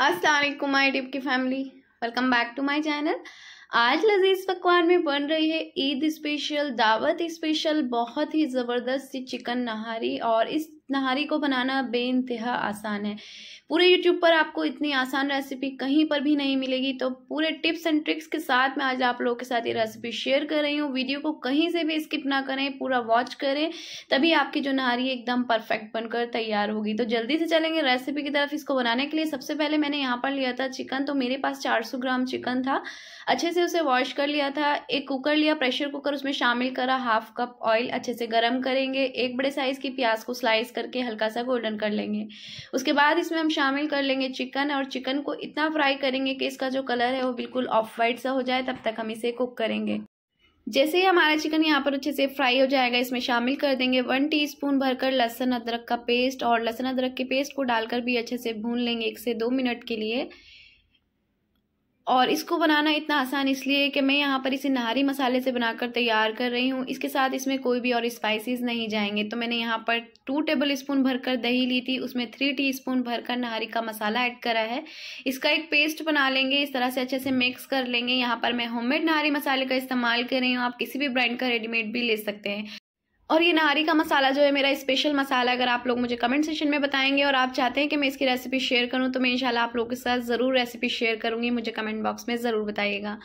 अस्सलाम my tip की family welcome back to my channel आज लजीज पकवान में बन रही है ईद स्पेशल दावत स्पेशल बहुत ही ज़बरदस्त सी चिकन नहारी और इस नहारी को बनाना बे इंतहा आसान है। पूरे यूट्यूब पर आपको इतनी आसान रेसिपी कहीं पर भी नहीं मिलेगी तो पूरे टिप्स एंड ट्रिक्स के साथ मैं आज आप लोगों के साथ ये रेसिपी शेयर कर रही हूँ। वीडियो को कहीं से भी स्किप ना करें, पूरा वॉच करें, तभी आपकी जो नहारी एकदम परफेक्ट बनकर तैयार होगी। तो जल्दी से चलेंगे रेसिपी की तरफ़। इसको बनाने के लिए सबसे पहले मैंने यहाँ पर लिया था चिकन तो मेरे पास चार सौ ग्राम चिकन था। अच्छे से उसे वॉश कर लिया था। एक कुकर लिया प्रेशर कुकर उसमें शामिल करा हाफ़ कप ऑयल अच्छे से गर्म करेंगे। एक बड़े साइज़ की प्याज को स्लाइस करके हल्का सा गोल्डन कर लेंगे। उसके बाद इसमें हम शामिल कर लेंगे चिकन और चिकन को इतना फ्राई करेंगे कि इसका जो कलर है वो बिल्कुल ऑफ़ वाइट सा हो जाए, तब तक हम इसे कुक करेंगे। जैसे ही हमारा चिकन यहाँ पर अच्छे से फ्राई हो जाएगा, इसमें शामिल कर देंगे वन टीस्पून भरकर लहसुन अदरक का पेस्ट और लहसुन अदरक के पेस्ट को डालकर भी अच्छे से भून लेंगे एक से दो मिनट के लिए। और इसको बनाना इतना आसान इसलिए कि मैं यहाँ पर इसे नहारी मसाले से बनाकर तैयार कर रही हूँ। इसके साथ इसमें कोई भी और स्पाइसेस नहीं जाएँगे। तो मैंने यहाँ पर टू टेबल स्पून भरकर दही ली थी। उसमें थ्री टी स्पून भरकर नहारी का मसाला ऐड करा है। इसका एक पेस्ट बना लेंगे। इस तरह से अच्छे से मिक्स कर लेंगे। यहाँ पर मैं होममेड नहारी मसाले का इस्तेमाल कर रही हूँ। आप किसी भी ब्रांड का रेडीमेड भी ले सकते हैं। और ये नहारी का मसाला जो है, मेरा स्पेशल मसाला, अगर आप लोग मुझे कमेंट सेशन में बताएँगे और आप चाहते हैं कि मैं इसकी रेसिपी शेयर करूँ तो मैं इंशाल्लाह आप लोगों के साथ ज़रूर रेसिपी शेयर करूँगी। मुझे कमेंट बॉक्स में ज़रूर बताइएगा।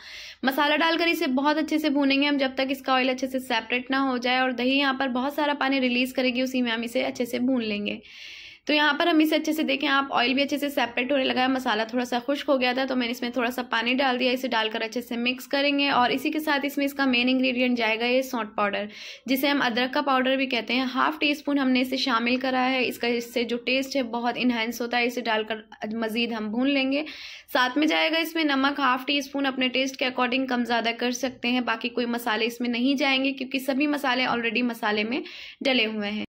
मसाला डालकर इसे बहुत अच्छे से भूनेंगे हम जब तक इसका ऑयल अच्छे से सेपरेट ना हो जाए और दही यहाँ पर बहुत सारा पानी रिलीज़ करेगी, उसी में हम इसे अच्छे से भून लेंगे। तो यहाँ पर हम इसे अच्छे से देखें, आप ऑयल भी अच्छे से सेपरेट होने लगा है, मसाला थोड़ा सा खुश्क हो गया था तो मैंने इसमें थोड़ा सा पानी डाल दिया, इसे डालकर अच्छे से मिक्स करेंगे और इसी के साथ इसमें इसका मेन इंग्रेडिएंट जाएगा ये सौंट पाउडर जिसे हम अदरक का पाउडर भी कहते हैं। हाफ़ टी स्पून हमने इसे शामिल करा है, इसका इससे जो टेस्ट है बहुत इन्हेंस होता है, इसे डालकर मज़ीद हम भून लेंगे। साथ में जाएगा इसमें नमक हाफ़ टी स्पून अपने टेस्ट के अकॉर्डिंग कम ज़्यादा कर सकते हैं, बाकी कोई मसाले इसमें नहीं जाएँगे, क्योंकि सभी मसाले ऑलरेडी मसाले में डले हुए हैं।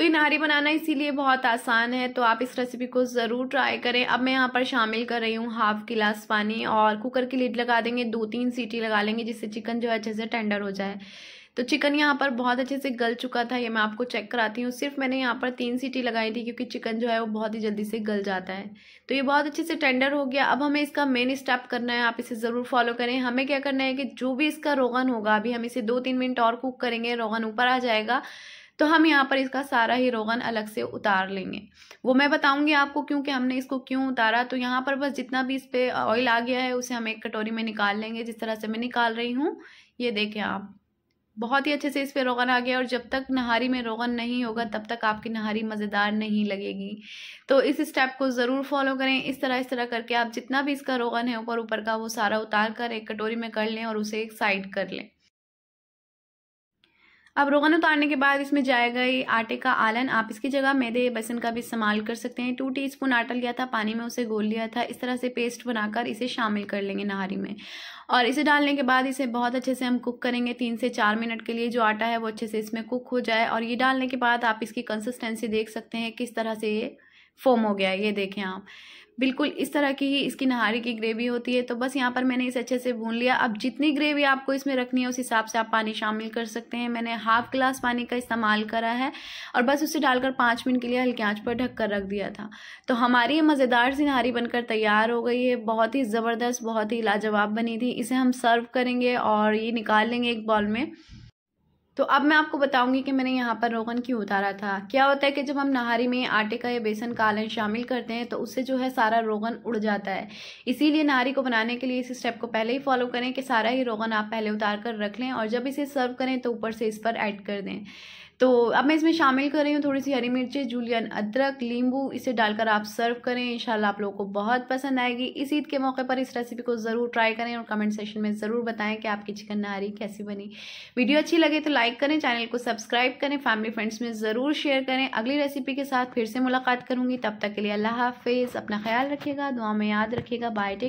तो ये नहारी बनाना इसीलिए बहुत आसान है तो आप इस रेसिपी को ज़रूर ट्राई करें। अब मैं यहाँ पर शामिल कर रही हूँ हाफ़ गिलास पानी और कुकर की लीड लगा देंगे दो तीन सीटी लगा लेंगे जिससे चिकन जो है अच्छे से टेंडर हो जाए। तो चिकन यहाँ पर बहुत अच्छे से गल चुका था, ये मैं आपको चेक कराती हूँ। सिर्फ़ मैंने यहाँ पर तीन सीटी लगाई थी क्योंकि चिकन जो है वो बहुत ही जल्दी से गल जाता है। तो ये बहुत अच्छे से टेंडर हो गया। अब हमें इसका मेन स्टेप करना है, आप इसे ज़रूर फॉलो करें। हमें क्या करना है कि जो भी इसका रोगन होगा, अभी हम इसे दो तीन मिनट और कुक करेंगे, रोगन ऊपर आ जाएगा। तो हम यहाँ पर इसका सारा ही रोगन अलग से उतार लेंगे। वो मैं बताऊँगी आपको क्योंकि हमने इसको क्यों उतारा। तो यहाँ पर बस जितना भी इस पर ऑयल आ गया है, उसे हम एक कटोरी में निकाल लेंगे, जिस तरह से मैं निकाल रही हूँ। ये देखें आप, बहुत ही अच्छे से इस पर रोगन आ गया और जब तक नहारी में रोगन नहीं होगा, तब तक आपकी नहारी मज़ेदार नहीं लगेगी। तो इस स्टेप को ज़रूर फॉलो करें। इस तरह इस तरह करके आप जितना भी इसका रोगन है ऊपर ऊपर का, वो सारा उतार कर एक कटोरी में कर लें और उसे एक साइड कर लें। अब रोगन उतारने के बाद इसमें जाएगा ये आटे का आलन, आप इसकी जगह मैदे बेसन का भी इस्तेमाल कर सकते हैं। टू टीस्पून आटा लिया था, पानी में उसे गोल लिया था। इस तरह से पेस्ट बनाकर इसे शामिल कर लेंगे नहारी में। और इसे डालने के बाद इसे बहुत अच्छे से हम कुक करेंगे तीन से चार मिनट के लिए। जो आटा है वो अच्छे से इसमें कुक हो जाए। और ये डालने के बाद आप इसकी कंसिस्टेंसी देख सकते हैं, किस तरह से ये फोम हो गया ये देखें आप। बिल्कुल इस तरह की ही इसकी नहारी की ग्रेवी होती है तो बस यहाँ पर मैंने इसे अच्छे से भून लिया। अब जितनी ग्रेवी आपको इसमें रखनी है, उस हिसाब से आप पानी शामिल कर सकते हैं। मैंने हाफ़ गिलास पानी का इस्तेमाल करा है और बस उसे डालकर पाँच मिनट के लिए हल्के आँच पर ढक कर रख दिया था। तो हमारी ये मज़ेदार सी नहारी बनकर तैयार हो गई है। बहुत ही ज़बरदस्त, बहुत ही लाजवाब बनी थी। इसे हम सर्व करेंगे और ये निकाल लेंगे एक बॉल में। तो अब मैं आपको बताऊँगी कि मैंने यहाँ पर रोगन क्यों उतारा था। क्या होता है कि जब हम नहारी में आटे का या बेसन का आलन शामिल करते हैं तो उससे जो है सारा रोगन उड़ जाता है। इसीलिए नहारी को बनाने के लिए इस स्टेप को पहले ही फॉलो करें कि सारा ही रोगन आप पहले उतार कर रख लें और जब इसे सर्व करें तो ऊपर से इस पर ऐड कर दें। तो अब मैं इसमें शामिल कर रही हूँ थोड़ी सी हरी मिर्ची जूलियन अदरक, नींबू, इसे डालकर आप सर्व करें। इंशाल्लाह आप लोगों को बहुत पसंद आएगी। इस ईद के मौके पर इस रेसिपी को ज़रूर ट्राई करें और कमेंट सेशन में ज़रूर बताएँ कि आपकी चिकन नहारी कैसी बनी। वीडियो अच्छी लगे तो लाइक करें चैनल को सब्सक्राइब करें फैमिली फ्रेंड्स में ज़रूर शेयर करें। अगली रेसिपी के साथ फिर से मुलाकात करूँगी। तब तक के लिए अल्लाह हाफिज़। अपना ख्याल रखिएगा, दुआ में याद रखिएगा। Bye take